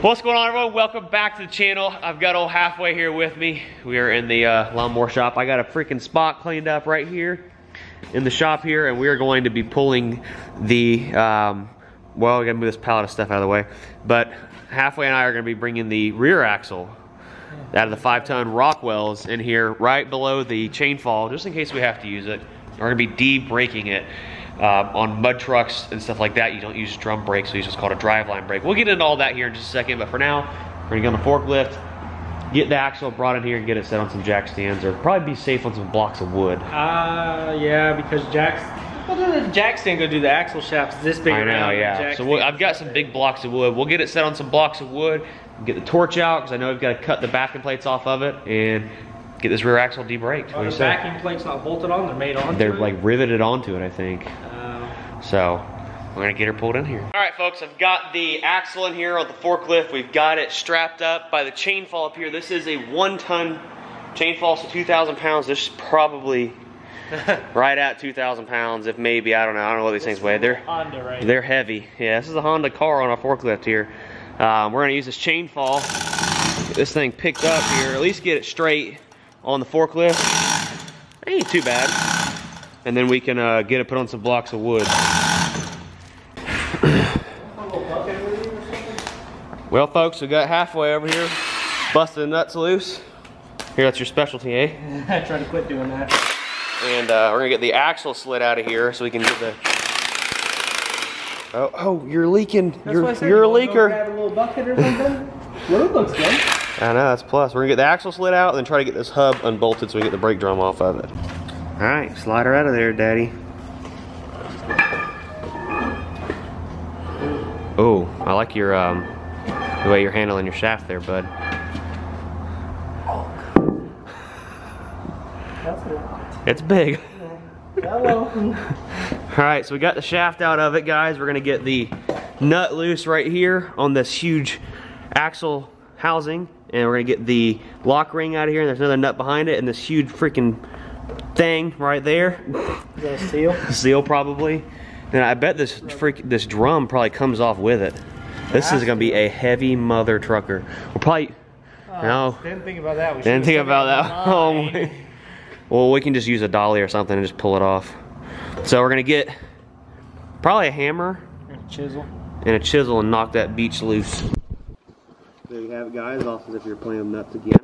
What's going on everyone? Welcome back to the channel. I've got old halfway here with me. We are in the uh, lawnmower shop. I got a freaking spot cleaned up right here in the shop here and we are going to be pulling the, um, well, we gotta move this pallet of stuff out of the way, but halfway and I are gonna be bringing the rear axle out of the five ton Rockwells in here right below the chain fall, just in case we have to use it. We're gonna be de-braking it. Um, on mud trucks and stuff like that, you don't use drum brakes, so you use what's called a driveline brake. We'll get into all that here in just a second, but for now, we're gonna get on the forklift, get the axle brought in here and get it set on some jack stands, or probably be safe on some blocks of wood. Uh, yeah, because Jack's, well, then the Jack's gonna do the axle shafts this big I know, yeah. So we'll, I've got some big blocks of wood. We'll get it set on some blocks of wood, get the torch out, because I know we've got to cut the backing plates off of it, and get this rear axle de-braked. What do Are you the say? backing plates not bolted on? They're made on. They're like riveted onto it, I think. Uh, So we're gonna get her pulled in here. All right, folks, I've got the axle in here on the forklift. We've got it strapped up by the chain fall up here. This is a one ton chain fall, so 2,000 pounds. This is probably right at 2,000 pounds, if maybe, I don't know. I don't know what these things weigh. They're, Honda, right? they're heavy. Yeah, this is a Honda car on our forklift here. Um, we're gonna use this chain fall, get this thing picked up here, at least get it straight on the forklift. That Ain't too bad. And then we can uh, get it put on some blocks of wood. Well, folks, we got halfway over here. Busted the nuts loose. Here, that's your specialty, eh? I tried to quit doing that. And uh, we're gonna get the axle slid out of here so we can get the. Oh, oh, you're leaking. That's you're what I said. you're a You wanna go leaker. Grab a little bucket or something. well, it looks good. I know, that's plus. We're gonna get the axle slid out and then try to get this hub unbolted so we get the brake drum off of it. All right, slide her out of there, Daddy. Oh, I like your um, the way you're handling your shaft there, bud. That's a lot. It's big. Hello. All right, so we got the shaft out of it, guys. We're gonna get the nut loose right here on this huge axle housing, and we're gonna get the lock ring out of here, and there's another nut behind it, and this huge freaking thing right there. Is that a seal? Seal probably. And I bet this freak this drum probably comes off with it. This is gonna be a heavy mother trucker. We'll probably no. Oh, didn't think about that. We Didn't think about that. Oh Well, we can just use a dolly or something and just pull it off. So we're gonna get probably a hammer and a Chisel. and a chisel and knock that beach loose. There you have it, guys. Also, if you're playing nuts again.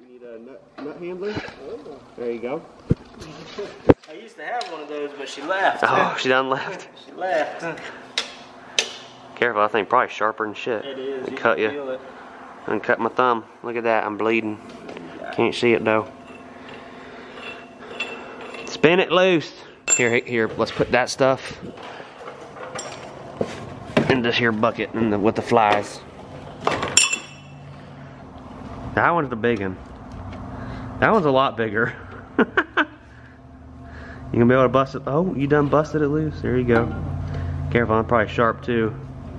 You need a nut, nut handler. There you go. I used to have one of those, but she left. Oh, she done left. She left. Careful, that thing probably sharper than shit. It is. You Cut can you. feel it. And cut my thumb. Look at that, I'm bleeding. Can't see it though. Spin it loose. Here, here, let's put that stuff in this here bucket and the, with the flies. That one's the big one. That one's a lot bigger. you gonna be able to bust it? Oh, you done busted it loose. There you go. Careful, I'm probably sharp too.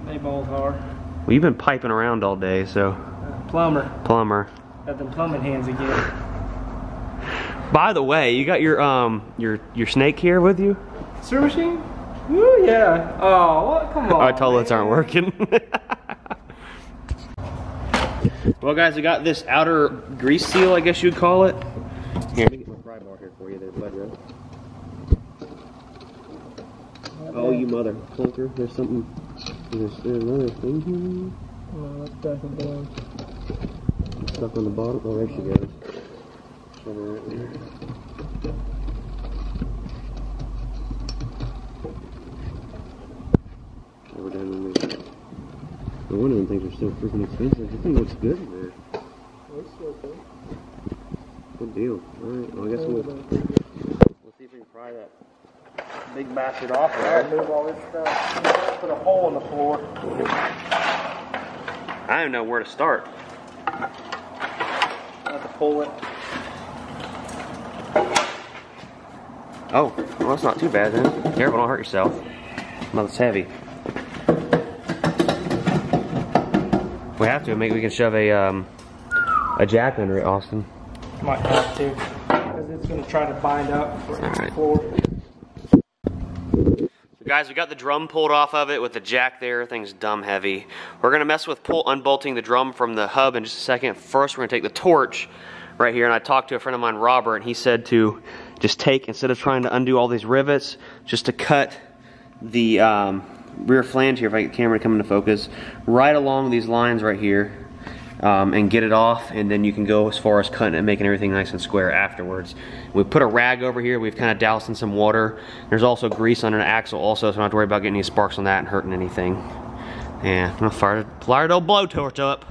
They both are. Well, you've been piping around all day, so Uh, plumber. plumber. Got them plumbing hands again. By the way, you got your um your your snake here with you? Stir machine? Ooh, yeah. Oh, what? come on. Our toilets man. aren't working. well, guys, we got this outer grease seal, I guess you'd call it. Here, let me get my pry bar here for you, there, bud. Red. Oh, you mother clunker! There's something. There's, there's another thing here. No, that's definitely. Stuck on the bottom. Oh, there she goes. Shove her right there. Over down in there. No wonder them things are so freaking expensive. This thing looks good in there. Good deal. Alright, well I guess we'll, we'll see if we can pry that big bastard off of Alright, there. move all this stuff. Put a hole in the floor. I don't know where to start. I have to pull it. Oh, well that's not too bad then. Careful, don't hurt yourself. Mother's heavy. We have to. Maybe we can shove a um, a jack under it, Austin. Might have to. Because it's going to try to bind up for Alright. the floor. Guys, we got the drum pulled off of it with the jack there. Thing's dumb heavy. We're gonna mess with pull unbolting the drum from the hub in just a second. First, we're gonna take the torch right here, and I talked to a friend of mine, Robert, and he said to just take, instead of trying to undo all these rivets, just to cut the um, rear flange here, if I get the camera to come into focus, right along these lines right here, um, and get it off, and then you can go as far as cutting it and making everything nice and square afterwards. We put a rag over here, we've kind of doused in some water. There's also grease under the axle also, so I don't have to worry about getting any sparks on that and hurting anything. Yeah, I'm gonna fire, fire the old blowtorch up.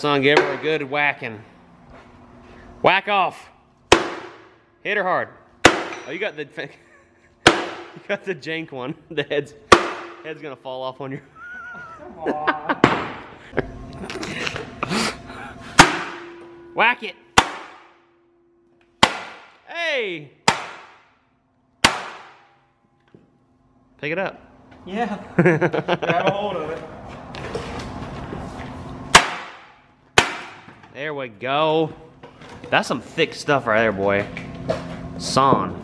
Son, give her a good whacking. Whack off. Hit her hard. Oh, you got the you got the jank one. The head's head's gonna fall off on your. Whack it. Hey. Pick it up. Yeah. Grab a hold of it. There we go. That's some thick stuff right there, boy. Son.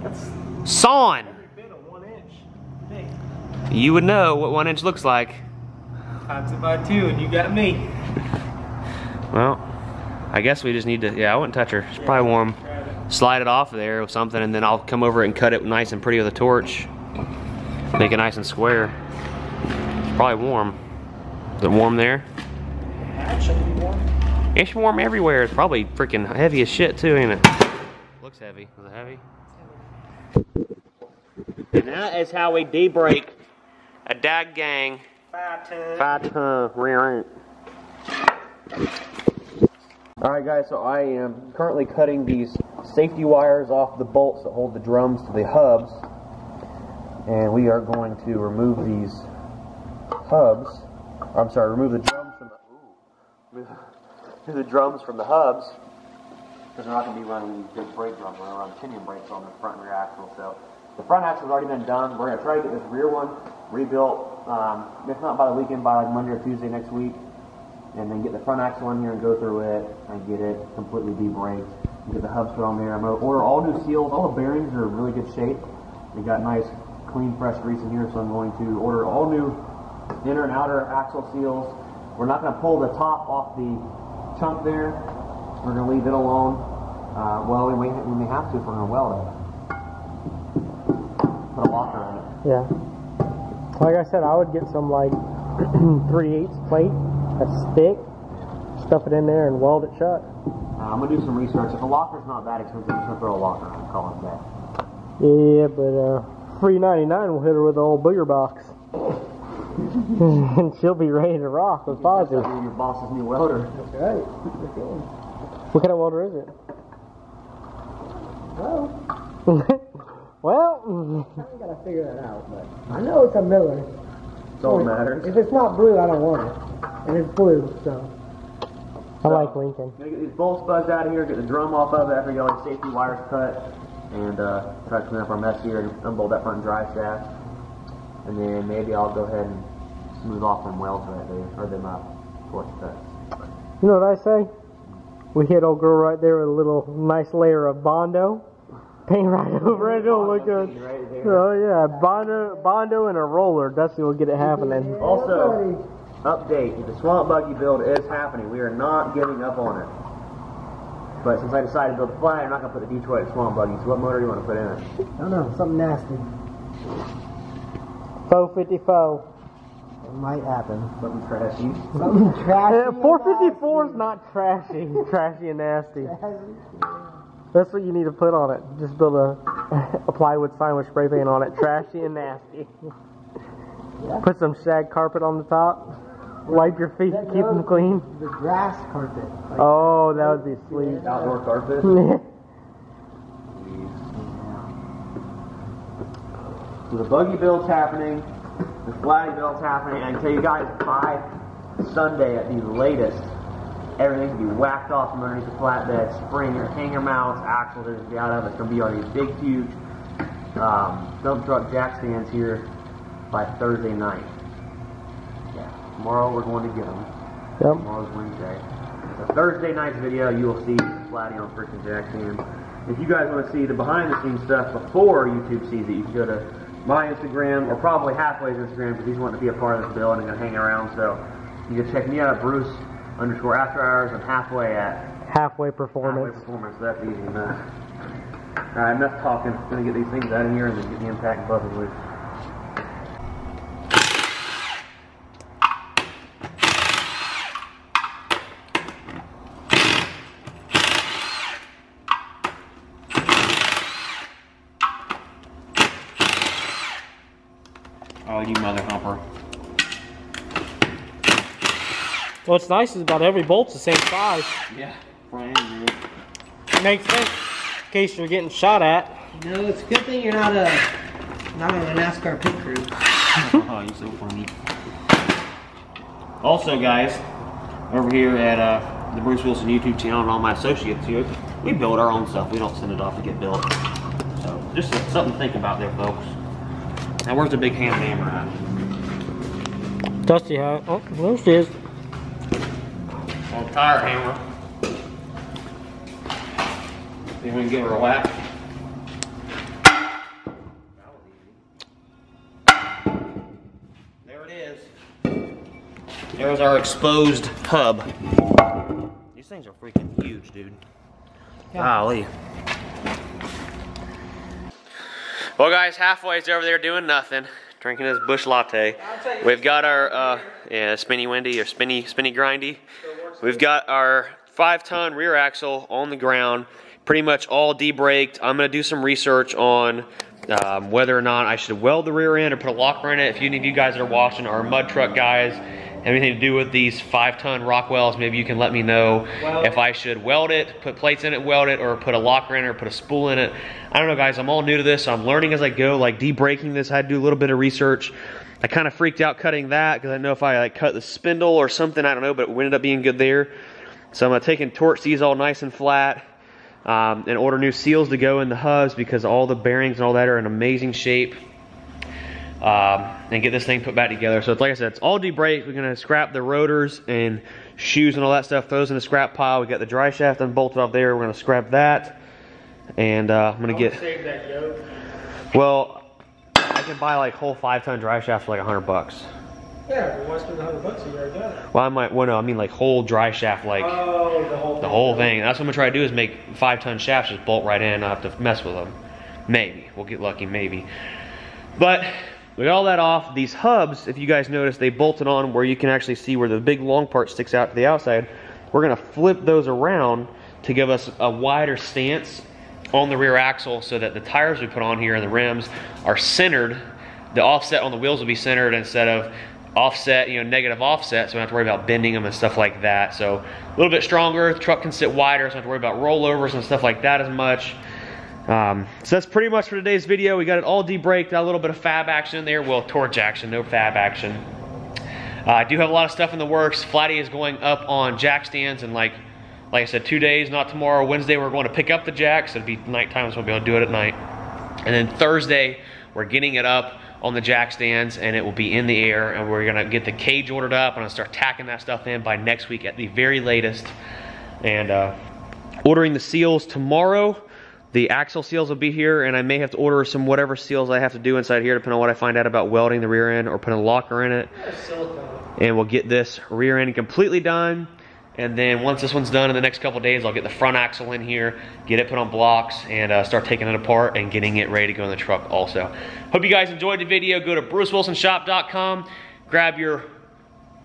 That's Son! every bit of one inch. Thick. You would know what one inch looks like. Times it by two, and you got me. Well, I guess we just need to, yeah, I wouldn't touch her. She's probably warm. It. Slide it off there or something, and then I'll come over and cut it nice and pretty with a torch. Make it nice and square. It's probably warm. Is it warm there? Actually, warm. It's warm everywhere. It's probably freaking heavy as shit too, ain't it? Looks heavy. Is it heavy? And that is how we debrake a dag gang Five ton. five ton rear end. Alright guys, so I am currently cutting these safety wires off the bolts that hold the drums to the hubs. And we are going to remove these hubs. I'm sorry, remove the drums from the ooh, remove the drums from the hubs. Because we're not going to be running big brake drums. We're going to run brakes on the front and rear axle. So the front axle's already been done. We're going to try to get this rear one rebuilt. Um, if not by the weekend, by like Monday or Tuesday next week and then get the front axle in here and go through it and get it completely debraked. Get the hubs put on there. I'm gonna order all new seals. All the bearings are in really good shape. They got nice, clean, fresh grease in here, so I'm going to order all new inner and outer axle seals. We're not gonna pull the top off the chunk there. We're gonna leave it alone. Uh, well, we may, we may have to if we're gonna weld it. Put a locker on it. Yeah. Like I said, I would get some like 3 8 plate that's thick, stuff it in there and weld it shut. Uh, I'm gonna do some research. If a locker's not that expensive, I'm just gonna throw a locker on it. Call it that. Yeah, but uh, free 99 will hit her with an old booger box and she'll be ready to rock with positive. That's your boss's new welder. That's right. What kind of welder is it? Well, well, I gotta figure that out, but I know it's a Miller. It's all matter. If it's not blue, I don't want it, and it's blue, so. I like Lincoln. Get these bolts buzzed out of here, get the drum off of it after we got all safety wires cut, and uh, try to clean up our mess here and unbolt that front drive shaft. And then maybe I'll go ahead and smooth off them welds right there, or them uh, torch cuts. You know what I say? We hit old girl right there with a little nice layer of Bondo. Paint right over it, it'll look good. Right. Oh yeah, Bondo, Bondo and a roller. Dusty will get it happening. Also, update: the swamp buggy build is happening. We are not giving up on it. But since I decided to build a fly, I'm not gonna put the Detroit swamp buggy. So what motor do you want to put in it? I don't know, something nasty. 454. It might happen. Something trashy. Something trashy. 454 is not trashy. trashy and nasty. That's what you need to put on it. Just build a, a plywood sign with spray paint on it. Trashy and nasty. Put some shag carpet on the top. Wipe your feet, keep them clean. The grass carpet. Like, Oh, that would be sweet. Outdoor carpet. the buggy build's happening, the flatty build's happening, and I tell you guys by Sunday at the latest, everything can be whacked off from underneath the flatbed, springer, hanger mounts, axles, everything will be out of it. It's going to be on these big, huge um, dump truck jack stands here by Thursday night. Yeah, tomorrow we're going to get them. Yep. Tomorrow's Wednesday. So Thursday night's video, you will see Flatty on freaking jack stand. If you guys want to see the behind the scenes stuff before YouTube sees it, you can go to my Instagram or probably Halfway's Instagram because he's wanting to be a part of this build and going to hang around. So you can check me out at Bruce underscore After Hours and Halfway at Halfway Performance. Halfway performance. That's easy enough. All right, enough talking. Going to get these things out of here and then get the impact buzzing loose. Oh, you. What's nice is about every bolt's the same size. Yeah, Brian, dude. Makes sense. In case you're getting shot at. no, it's a good thing you're not a not on a NASCAR pit crew. Oh, you're so funny. Also, guys, over here at uh, the Bruce Wilson YouTube channel and all my associates here, we build our own stuff. We don't send it off to get built. So, just something to think about there, folks. Now, where's the big hand hammer at? Dusty hat. Oh, there she is. On tire hammer. See if we can give her a whack. There it is. There's our exposed hub. These things are freaking huge, dude. Golly. Well, guys, halfway's over there doing nothing, drinking his Busch Latte. We've got our uh, yeah, spinny windy or spinny spinny grindy. We've got our five-ton rear axle on the ground, pretty much all debraked. I'm gonna do some research on um, whether or not I should weld the rear end or put a locker in it. If any of you guys that are watching are mud truck guys, have anything to do with these five-ton Rockwells, maybe you can let me know if I should weld it, put plates in it, weld it, or put a locker in it, or put a spool in it. I don't know, guys. I'm all new to this, so I'm learning as I go. Like debraking this, I had to do a little bit of research. I kind of freaked out cutting that because I know if I like cut the spindle or something, I don't know, but it ended up being good there. So I'm gonna take and torch these all nice and flat um, and order new seals to go in the hubs because all the bearings and all that are in amazing shape. Um, and get this thing put back together. So it's like I said, it's all debraked. We're gonna scrap the rotors and shoes and all that stuff. Throw those in the scrap pile. We got the dry shaft unbolted off there. We're gonna scrap that, and uh, I'm gonna get. Save that yoke. Well, I can buy like whole five ton dry shaft for like a hundred bucks. Yeah, but for the hundred bucks? You already got it. Well, I might. Well, no, I mean like whole dry shaft, like Oh, the whole the whole thing. That's what I'm gonna try to do is make five ton shafts, just bolt right in. I have to mess with them. Maybe we'll get lucky, maybe. But we got all that off. These hubs, if you guys notice, they bolted on where you can actually see where the big long part sticks out to the outside. We're gonna flip those around to give us a wider stance on the rear axle so that the tires we put on here and the rims are centered. The offset on the wheels will be centered instead of offset, you know, negative offset, so we don't have to worry about bending them and stuff like that. So a little bit stronger, the truck can sit wider, so don't have to worry about rollovers and stuff like that as much. Um, so that's pretty much for today's video. We got it all debraked, got a little bit of fab action in there. Well, torch action, no fab action. Uh, I do have a lot of stuff in the works. Flatty is going up on jack stands and like, like I said, two days, not tomorrow. Wednesday, we're going to pick up the jacks. It'll be nighttime, so we'll be able to do it at night. And then Thursday, we're getting it up on the jack stands and it will be in the air and we're gonna get the cage ordered up and I'll start tacking that stuff in by next week at the very latest. And uh, ordering the seals tomorrow. The axle seals will be here and I may have to order some whatever seals I have to do inside here depending on what I find out about welding the rear end or putting a locker in it. And we'll get this rear end completely done. And then once this one's done in the next couple days, I'll get the front axle in here, get it put on blocks, and uh, start taking it apart and getting it ready to go in the truck also. Hope you guys enjoyed the video. Go to brucewilsonshop.com, grab your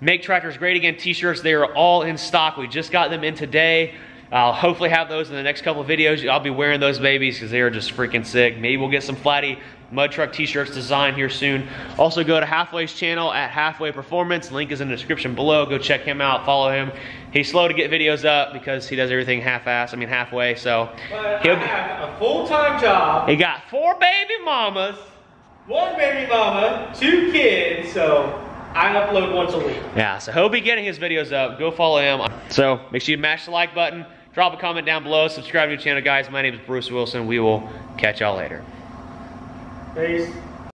Make Tractors Great Again t-shirts. They are all in stock. We just got them in today. I'll hopefully have those in the next couple videos. I'll be wearing those babies because they are just freaking sick. Maybe we'll get some flatty mud truck t-shirts design here soon. Also go to Halfway's channel at Halfway Performance. Link is in the description below. Go check him out, follow him. He's slow to get videos up because he does everything half-ass, I mean halfway, so. But he'll I have a full-time job, He got four baby mamas. one baby mama, two kids, so I upload once a week. Yeah, so he'll be getting his videos up. Go follow him. So make sure you mash the like button, drop a comment down below, subscribe to the channel, guys. My name is Bruce Wilson. We will catch y'all later. Peace.